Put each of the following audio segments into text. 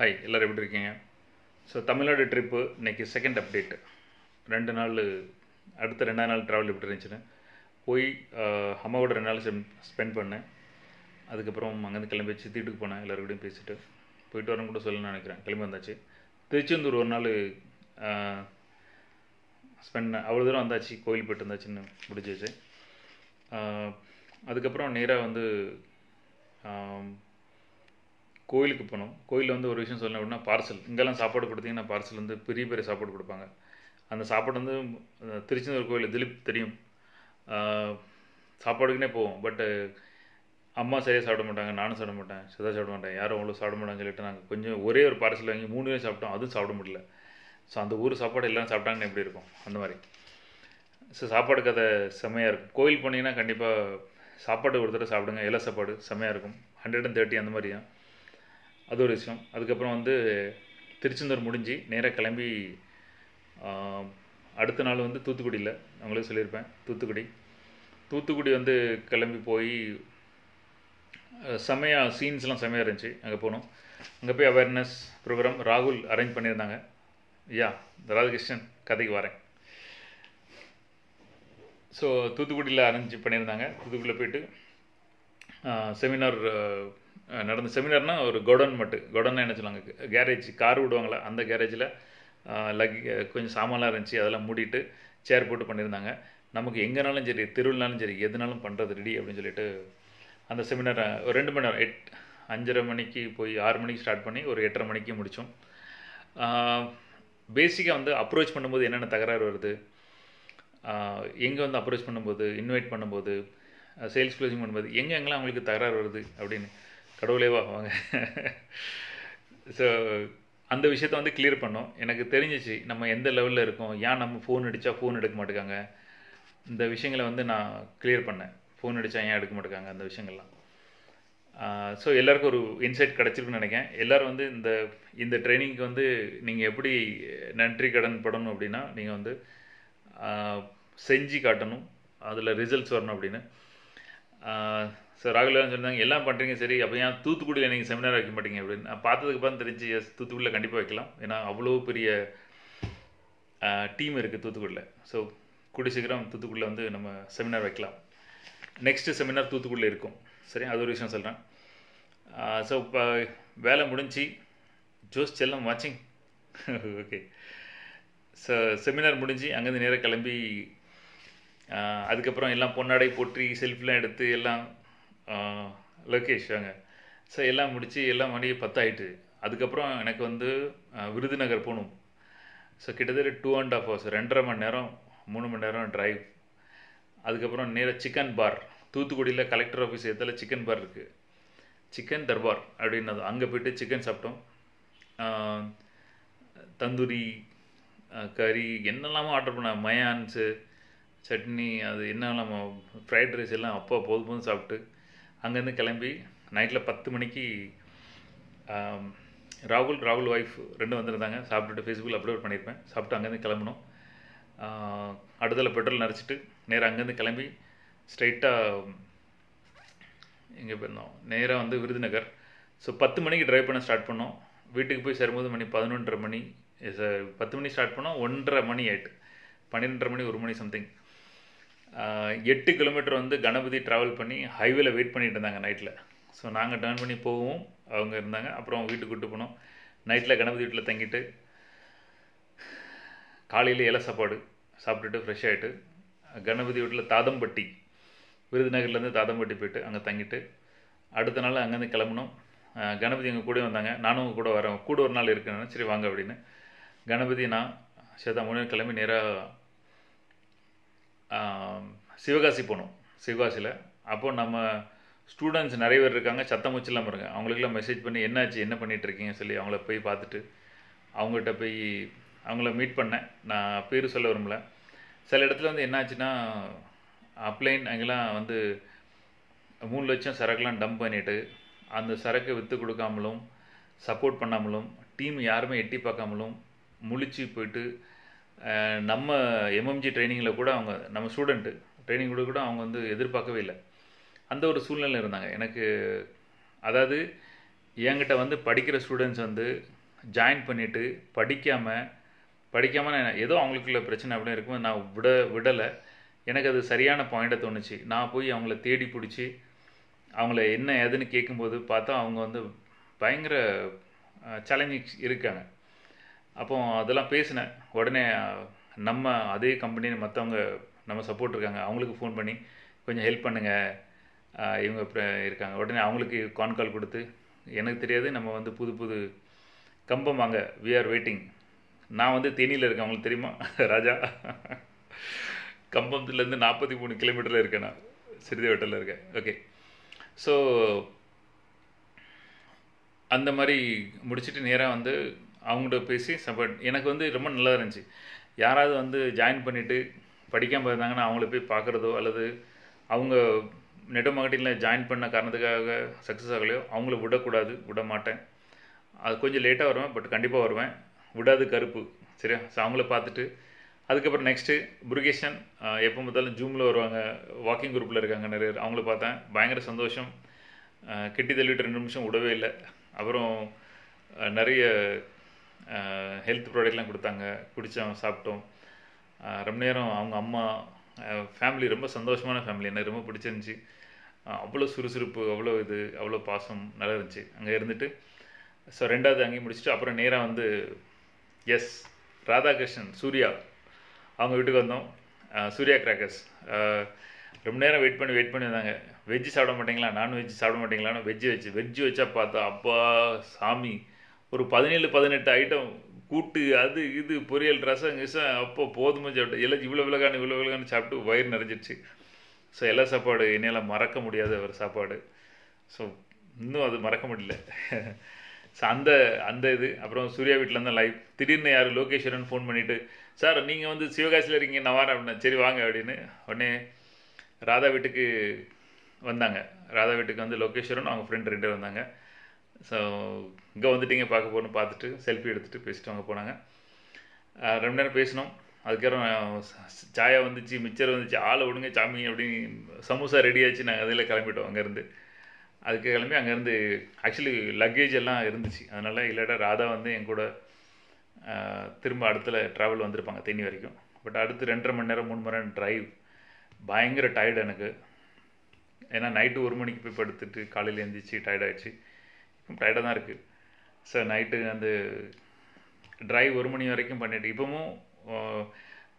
Hi எல்லோரும் எப்படி இருக்கீங்க? ஸோ தமிழ்நாடு ட்ரிப்பு இன்னைக்கு செகண்ட் அப்டேட் ரெண்டு நாள் அடுத்த ரெண்டாவது நாள் ட்ராவல் எப்படி இருந்துச்சுன்னு. போய் அம்மாவோட ரெண்டு நாள் ஸ்பெண்ட் பண்ணேன். அதுக்கப்புறம் அங்கேருந்து கிளம்பி சித்தி வீட்டுக்கு போனேன். எல்லாருக்கூடையும் பேசிட்டு போயிட்டு வரேன் கூட சொல்லணும்னு நினைக்கிறேன். கிளம்பி வந்தாச்சு. திருச்செந்தூர் ஒரு நாள் ஸ்பெண்ட் அவ்வளோ தூரம் வந்தாச்சு. கோயில் போயிட்டு வந்தாச்சுன்னு முடிஞ்சிச்சு. அதுக்கப்புறம் நேராக வந்து கோயிலுக்கு போனோம். கோயிலில் வந்து ஒரு விஷயம் சொல்லணும் அப்படின்னா பார்சல் இங்கெல்லாம் சாப்பாடு கொடுத்தீங்கன்னா பார்சல் வந்து பெரிய பெரிய சாப்பாடு கொடுப்பாங்க. அந்த சாப்பாடு வந்து திருச்செந்தூர் கோயில் திலீப் தெரியும். சாப்பாடுக்குன்னே போவோம். பட்டு அம்மா சரியாக சாப்பிட மாட்டாங்க நானும் சாப்பிட மாட்டேன் சிதா சாப்பிட மாட்டேன் யாரும் அவ்வளோ சாப்பிட மாட்டாங்கன்னு சொல்லிட்டு நாங்கள் கொஞ்சம் ஒரே ஒரு பார்சல் வாங்கி மூணு பேரும் சாப்பிட்டோம். அதுவும் சாப்பிட முடியல. ஸோ அந்த ஊர் சாப்பாடு எல்லாம் சாப்பிட்டாங்கன்னு எப்படி இருக்கும்? அந்த மாதிரி. ஸோ சாப்பாடு கதை செம்மையாக இருக்கும். கோயில் போனீங்கன்னா கண்டிப்பாக சாப்பாடு ஒரு தடவை சாப்பிடுங்க. இலை சாப்பாடு செம்மையாக இருக்கும். ஹண்ட்ரட் அண்ட் தேர்ட்டி அந்த மாதிரி தான் அது ஒரு விஷயம். அதுக்கப்புறம் வந்து திருச்செந்தூர் முடிஞ்சு நேராக கிளம்பி அடுத்த நாள் வந்து தூத்துக்குடியில் அவங்களே சொல்லியிருப்பேன் தூத்துக்குடி. தூத்துக்குடி வந்து கிளம்பி போய் செமையாக சீன்ஸ்லாம் செம்மையாக இருந்துச்சு அங்கே போனோம். அங்கே போய் அவேர்னஸ் ப்ரோக்ராம் ராகுல் அரேஞ்ச் பண்ணியிருந்தாங்க. யா ராதாகிருஷ்ணன் கதைக்கு வரேன். ஸோ தூத்துக்குடியில் அரேஞ்ச் பண்ணியிருந்தாங்க. தூத்துக்குடியில் போயிட்டு செமினார் நடந்த செமினார்னால் ஒரு கோடன் மட்டும் கோடன்னா என்ன சொல்லுவாங்க? கேரேஜ் கார் விடுவாங்களே அந்த கேரேஜில் லக் கொஞ்சம் சாமான்லாம் இருந்துச்சு அதெல்லாம் மூடிட்டு சேர் போட்டு பண்ணியிருந்தாங்க. நமக்கு எங்கேனாலும் சரி திருவிழாலும் சரி எதுனாலும் பண்ணுறது ரெடி அப்படின்னு சொல்லிட்டு அந்த செமினார் ஒரு ரெண்டு மணி நேரம் எட் அஞ்சரை மணிக்கு போய் ஆறு மணிக்கு ஸ்டார்ட் பண்ணி ஒரு எட்டரை மணிக்கு முடித்தோம் பேசிக்காக வந்து அப்ரோச் பண்ணும்போது என்னென்ன தகராறு வருது? எங்கே வந்து அப்ரோச் பண்ணும்போது இன்வைட் பண்ணும்போது சேல்ஸ் க்ளோசிங் பண்ணும்போது எங்கே எங்கெல்லாம் அவங்களுக்கு தகராறு வருது அப்படின்னு. கடவுளேவா வாங்க. ஸோ அந்த விஷயத்த வந்து கிளியர் பண்ணோம். எனக்கு தெரிஞ்சிச்சு நம்ம எந்த லெவலில் இருக்கோம் ஏன் நம்ம ஃபோன் அடித்தா ஃபோன் எடுக்க மாட்டேங்காங்க? இந்த விஷயங்களை வந்து நான் கிளியர் பண்ணேன். ஃபோன் அடித்தா ஏன் எடுக்க மாட்டேங்காங்க? அந்த விஷயங்கள்லாம். ஸோ எல்லாருக்கும் ஒரு இன்சைட் கிடச்சிருக்குன்னு நினைக்கிறேன். எல்லோரும் வந்து இந்த இந்த ட்ரைனிங்க்கு வந்து நீங்கள் எப்படி நன்றி கடன் படணும் அப்படின்னா நீங்கள் வந்து செஞ்சு காட்டணும். அதில் ரிசல்ட்ஸ் வரணும் அப்படின்னு. சார் ராகுல் சொன்னாங்க எல்லாம் பண்ணுறீங்க சரி அப்போ ஏன் தூத்துக்குடியில் நீங்கள் செமினார் வைக்க மாட்டீங்க? அப்படின்னு. நான் பார்த்ததுக்கு அப்புறம் தெரிஞ்சு எஸ் தூத்துக்குடியில் கண்டிப்பாக வைக்கலாம். ஏன்னா அவ்வளோ பெரிய டீம் இருக்குது தூத்துக்குடியில். ஸோ கூடி சீக்கிரம் தூத்துக்குடியில் வந்து நம்ம செமினார் வைக்கலாம். நெக்ஸ்ட்டு செமினார் தூத்துக்குடியில் இருக்கும். சரி அது ஒரு விஷயம் சொல்கிறேன் ஸோ இப்போ வேலை முடிஞ்சு ஜோஸ் செல்லம் வாட்சிங் ஓகே ஸோ செமினார் முடிஞ்சு அங்கேருந்து நேராக கிளம்பி அதுக்கப்புறம் எல்லாம் பொன்னாடை போற்றி செல்ஃபிலாம் எடுத்து எல்லாம் ஆஹ், லோகேஷ் வாங்க. ஸோ எல்லாம் முடித்து எல்லாம் மணி பத்தாயிட்டு. அதுக்கப்புறம் எனக்கு வந்து விருதுநகர் போகணும். ஸோ கிட்டத்தட்ட டூ அண்ட் ஆஃப் ஹவர்ஸ் ரெண்டரை மணி நேரம் மூணு மணி நேரம் ட்ரைவ் அதுக்கப்புறம் நேராக சிக்கன் பார் தூத்துக்குடியில் கலெக்டர் ஆஃபீஸ் எதில் சிக்கன் பார் இருக்குது சிக்கன் தர்பார் அப்படின்னது அங்கே போயிட்டு சிக்கன் சாப்பிட்டோம். தந்தூரி கறி என்னெல்லாமோ ஆர்டர் பண்ண மயான்ஸு சட்னி அது என்ன நம்ம ஃப்ரைட் ரைஸ் எல்லாம் அப்போ போதும் போதும் சாப்பிட்டு அங்கேருந்து கிளம்பி நைட்டில் பத்து மணிக்கு ராகுல் ராகுல் ஒய்ஃப் ரெண்டும் வந்திருந்தாங்க. சாப்பிட்டுட்டு ஃபேஸ்புக்கில் அப்லோட் பண்ணியிருப்பேன். சாப்பிட்டு அங்கேருந்து கிளம்பணும். அடுத்தல பெட்ரோல் நிறச்சிட்டு நேராக அங்கேருந்து கிளம்பி ஸ்ட்ரைட்டாக எங்கே போயிருந்தோம் நேராக வந்து விருதுநகர். ஸோ பத்து மணிக்கு ட்ரைவ் பண்ண ஸ்டார்ட் பண்ணோம். வீட்டுக்கு போய் சேரும்போது மணி பதினொன்றரை மணி பத்து மணி ஸ்டார்ட் பண்ணோம். ஒன்றரை மணி ஆயிட்டு. பன்னிரெண்டரை மணி ஒரு மணி சம்திங் எட்டு கிலோமீட்டர் வந்து கணபதி ட்ராவல் பண்ணி ஹைவேல வெயிட் பண்ணிட்டு இருந்தாங்க நைட்டில் ஸோ நாங்கள் டேர்ன் பண்ணி போவோம் அவங்க இருந்தாங்க. அப்புறம் வீட்டுக்கு கூட்டு போனோம். நைட்டில் கணபதி வீட்டில் தங்கிட்டு காலையில் இலை சாப்பாடு சாப்பிட்டுட்டு ஃப்ரெஷ் ஆகிட்டு கணபதி வீட்டில் தாதம்பட்டி விருதுநகர்லேருந்து தாதம்பட்டி போயிட்டு அங்கே தங்கிட்டு அடுத்த நாள் அங்கேருந்து கிளம்பணும் கணபதி எங்கள் கூட வந்தாங்க. நானும் கூட வரேன். கூட ஒரு நாள் இருக்குன்னு சரி வாங்க அப்படின்னு. கணபதி நான் சேதா மூணு கிளம்பி நேராக சிவகாசி போனோம் சிவகாசியில். அப்போ நம்ம ஸ்டூடெண்ட்ஸ் நிறைய பேர் இருக்காங்க சத்தம் வச்சுலாம் பாருங்க அவங்களுக்கெல்லாம் மெசேஜ் பண்ணி என்னாச்சு? என்ன பண்ணிகிட்ருக்கீங்க சொல்லி அவங்கள போய் பார்த்துட்டு அவங்ககிட்ட போய் அவங்கள மீட் பண்ணேன். நான் பேர் சொல்ல விரும்பல. சில இடத்துல வந்து என்னாச்சுன்னா அப்ளைன் அங்கெல்லாம் வந்து மூணு லட்சம் சரக்குலாம் டம்ப் பண்ணிட்டு அந்த சரக்கை விற்று கொடுக்காமலும் சப்போர்ட் பண்ணாமலும் டீம் யாருமே எட்டி பார்க்காமலும் முழிச்சு போயிட்டு நம்ம எம்எம்ஜி ட்ரைனிங்கில் கூட அவங்க நம்ம ஸ்டூடெண்ட்டு ட்ரைனிங் கூட கூட அவங்க வந்து எதிர்பார்க்கவே இல்லை. அந்த ஒரு சூழ்நிலை இருந்தாங்க. எனக்கு அதாவது என்கிட்ட வந்து படிக்கிற ஸ்டூடெண்ட்ஸ் வந்து ஜாயின் பண்ணிவிட்டு படிக்காமல் படிக்காமல் நான் ஏதோ அவங்களுக்குள்ள பிரச்சனை அப்படின்னு இருக்கும்போது நான் விட விடலை. எனக்கு அது சரியான பாயிண்ட்டை தோணுச்சு. நான் போய் அவங்கள தேடி பிடிச்சி அவங்கள என்ன ஏதுன்னு கேட்கும்போது பார்த்தா அவங்க வந்து பயங்கர சேலஞ்சிங்ஸ் இருக்காங்க. அப்போ அதெல்லாம் பேசினேன். உடனே நம்ம அதே கம்பெனி மற்றவங்க நம்ம சப்போர்ட் இருக்காங்க. அவங்களுக்கு ஃபோன் பண்ணி கொஞ்சம் ஹெல்ப் பண்ணுங்கள் இவங்க இருக்காங்க. உடனே அவங்களுக்கு கான் கால் கொடுத்து எனக்கு தெரியாது நம்ம வந்து புது புது கம்பம் வாங்க. வி ஆர் வெயிட்டிங் நான் வந்து தேனியில் இருக்கேன். அவங்களுக்கு தெரியுமா? ராஜா. கம்பத்துலேருந்து நாற்பத்தி மூணு கிலோமீட்டரில் இருக்கேன் நான். சிறுதேவட்டில் இருக்கேன். ஓகே ஸோ அந்த மாதிரி முடிச்சுட்டு நேராக வந்து அவங்கள்ட்ட பேசி சப்போர்ட் எனக்கு வந்து ரொம்ப நல்லா இருந்துச்சு. யாராவது வந்து ஜாயின் பண்ணிவிட்டு படிக்காமல் இருந்தாங்கன்னா அவங்கள போய் பார்க்குறதோ அல்லது அவங்க நெட்டோ மார்க்கெட்டிங்கில் ஜாயின் பண்ண காரணத்துக்காக சக்ஸஸ் ஆகலையோ அவங்கள விடக்கூடாது விட மாட்டேன் அது கொஞ்சம் லேட்டாக வருவேன் பட் கண்டிப்பாக வருவேன். விடாது கருப்பு சரியா? ஸோ அவங்கள பார்த்துட்டு அதுக்கப்புறம் நெக்ஸ்ட்டு புருகேஷன் எப்போ பார்த்தாலும் ஜூமில் வருவாங்க வாக்கிங் குரூப்பில் இருக்காங்க நிறைய பேர். அவங்கள பார்த்தேன். பயங்கர சந்தோஷம். கிட்டி கெட்டி தள்ளிட்டு ரெண்டு நிமிஷம் விடவே இல்லை. அப்புறம் நிறைய ஹெல்த் ப்ராடக்ட்லாம் கொடுத்தாங்க. குடித்தோம் சாப்பிட்டோம். ரொம்ப நேரம் அவங்க அம்மா ஃபேமிலி ரொம்ப சந்தோஷமான ஃபேமிலி எனக்கு ரொம்ப பிடிச்சிருந்துச்சி. அவ்வளோ சுறுசுறுப்பு அவ்வளோ இது அவ்வளோ பாசம் நல்லா இருந்துச்சு. அங்கே இருந்துட்டு ஸோ ரெண்டாவது அங்கேயும் முடிச்சுட்டு அப்புறம் நேராக வந்து எஸ் ராதாகிருஷ்ணன் சூர்யா. அவங்க வீட்டுக்கு வந்தோம். சூர்யா கிராக்கர்ஸ் ரொம்ப நேரம் வெயிட் பண்ணி வெயிட் பண்ணி வந்தாங்க. வெஜ்ஜு சாப்பிட மாட்டீங்களா? நான்வெஜ் சாப்பிட மாட்டீங்களான்னு வெஜ்ஜு வச்சு வெஜ்ஜு வச்சா பார்த்தா அப்பா சாமி. ஒரு பதினேழு பதினெட்டு ஐட்டம் கூட்டு அது இது பொரியல் ரசம் கிசம் அப்போ போதுமே சாப்பிட்டு எல்லாம் இவ்வளோ விலகானு இவ்வளோ விலகானு சாப்பிட்டு வயிறு நிறைஞ்சிடுச்சு ஸோ எல்லா சாப்பாடு என்னால் மறக்க முடியாத ஒரு சாப்பாடு. ஸோ இன்னும் அது மறக்க முடியல. ஸோ அந்த அந்த இது அப்புறம் சூர்யா வீட்டில் இருந்தால் லைவ் திடீர்னு யார் லோகேஸ்வரன் ஃபோன் பண்ணிவிட்டு சார் நீங்கள் வந்து சிவகாசியில் இருக்கீங்க நான் வரேன். அப்படின்னா சரி வாங்க அப்படின்னு. உடனே ராதா வீட்டுக்கு வந்தாங்க. ராதா வீட்டுக்கு வந்து லோகேஸ்வரன் அவங்க ஃப்ரெண்ட் ரெண்டு வந்தாங்க. ஸோ இங்கே வந்துட்டீங்க பார்க்க போகணும்னு பார்த்துட்டு செல்ஃபி எடுத்துகிட்டு பேசிட்டு அங்கே போனாங்க. ரெண்டு நேரம் பேசினோம். அதுக்கப்புறம் சாயா வந்துச்சு மிச்சர் வந்துச்சு ஆளை விடுங்க சாமி அப்படின்னு சமோசா ரெடி ஆச்சு. நாங்கள் அதில் கிளம்பிட்டோம் அங்கேருந்து. அதுக்கு கிளம்பி அங்கேருந்து ஆக்சுவலி லக்கேஜ் எல்லாம் இருந்துச்சு. அதனால் இல்லாட்டா ராதா வந்து என் கூட திரும்ப அடுத்தல ட்ராவல் வந்திருப்பாங்க தேனி வரைக்கும். பட் அடுத்து ரெண்டரை மணி நேரம் மூணு மணி நேரம் ட்ரைவ் பயங்கர டயர்டு எனக்கு. ஏன்னா நைட்டு ஒரு மணிக்கு போய் படுத்துட்டு காலையில் எழுந்திரிச்சு டயர்டாயிடுச்சு டயர்டாக தான் இருக்குது சார் நைட்டு அந்த ட்ரைவ் ஒரு மணி வரைக்கும் பண்ணிட்டு இப்போவும்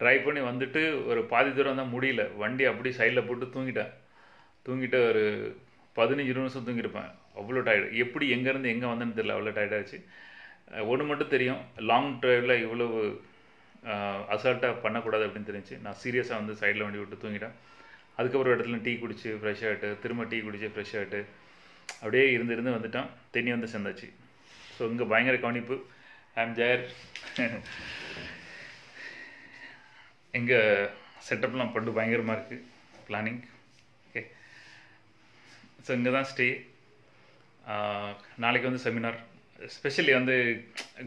ட்ரைவ் பண்ணி வந்துட்டு ஒரு பாதி தூரம் தான் முடியல. வண்டி அப்படியே சைடில் போட்டு தூங்கிட்டேன். தூங்கிட்டு ஒரு பதினஞ்சு நிமிஷம் தூங்கியிருப்பேன். அவ்வளோ டயர்டு எப்படி எங்கேருந்து எங்கே வந்தேன்னு தெரியல. அவ்வளோ டயர்டாச்சு ஒன்று மட்டும் தெரியும். லாங் ட்ரைவில் இவ்வளவு அசால்ட்டாக பண்ணக்கூடாது அப்படின்னு தெரிஞ்சு நான் சீரியஸாக வந்து சைடில் வண்டி விட்டு தூங்கிட்டேன். அதுக்கப்புறம் இடத்துல டீ குடிச்சு ஃப்ரெஷ் ஆகிட்டு திரும்ப டீ குடிச்சு ஃப்ரெஷ் ஆகிட்டு அப்படியே இருந்து இருந்து வந்துட்டான். தென்னி வந்து சேர்ந்தாச்சு. ஸோ இங்கே பயங்கர கவனிப்பு. ஐம் ஜெயர் எங்கள் செட்டப்லாம் பண்டு பயங்கரமாக இருக்குது பிளானிங் ஓகே ஸோ இங்கே தான் ஸ்டே நாளைக்கு வந்து செமினார் ஸ்பெஷலி வந்து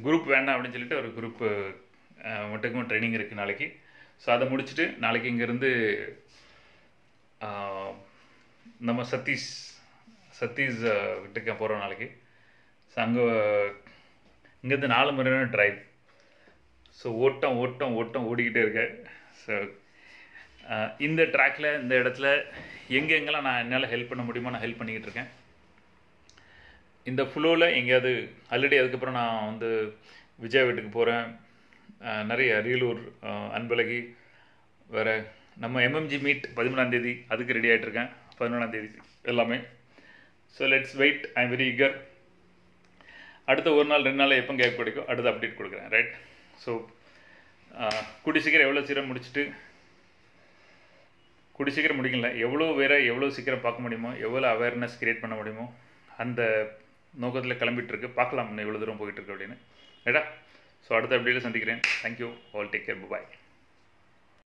குரூப் வேண்டாம் அப்படின்னு சொல்லிட்டு ஒரு குரூப்பு மட்டுக்கும் ட்ரைனிங் இருக்குது நாளைக்கு. ஸோ அதை முடிச்சுட்டு நாளைக்கு இங்கேருந்து நம்ம சதீஷ் சதீஷ் விட்டுக்கேன் போகிற நாளைக்கு. ஸோ அங்கே இங்கேருந்து நாலு மணி நேரம் ட்ரைவ் ஸோ ஓட்டம் ஓட்டம் ஓட்டம் ஓடிக்கிட்டே இருக்கேன் ஸோ இந்த ட்ராக்கில் இந்த இடத்துல எங்கெங்கெல்லாம் நான் என்னால் ஹெல்ப் பண்ண முடியுமோ நான் ஹெல்ப் பண்ணிக்கிட்டு இருக்கேன். இந்த ஃப்ளோவில் எங்கேயாவது ஆல்ரெடி அதுக்கப்புறம் நான் வந்து விஜய் வீட்டுக்கு போகிறேன் நிறைய அரியலூர் அன்பழகி வேறு நம்ம எம்எம்ஜி மீட் பதிமூணாந்தேதி அதுக்கு ரெடி ஆகிட்டுருக்கேன் பதினொன்றாந்தேதி எல்லாமே. So let's wait I am very eager அடுத்த ஒரு நாள் ரெண்டு நாள் எப்போ கேப் கிடைக்கும் அடுத்த அப்டேட் கொடுக்குறேன் ரைட் ஸோ கூடி சீக்கிரம் எவ்வளோ சீக்கிரம் முடிச்சுட்டு கூடி சீக்கிரம் முடிக்கல எவ்வளோ வேற எவ்வளோ சீக்கிரம் பார்க்க முடியுமோ எவ்வளோ அவேர்னஸ் க்ரியேட் பண்ண முடியுமோ அந்த நோக்கத்தில் கிளம்பிட்டுருக்கு. பார்க்கலாம் இன்னும் எவ்வளோ தூரம் போயிட்டுருக்கு அப்படின்னு. ரைட்டா ஸோ அடுத்த அப்டேட்டில் சந்திக்கிறேன். Thank you all take care bye